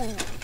Ooh.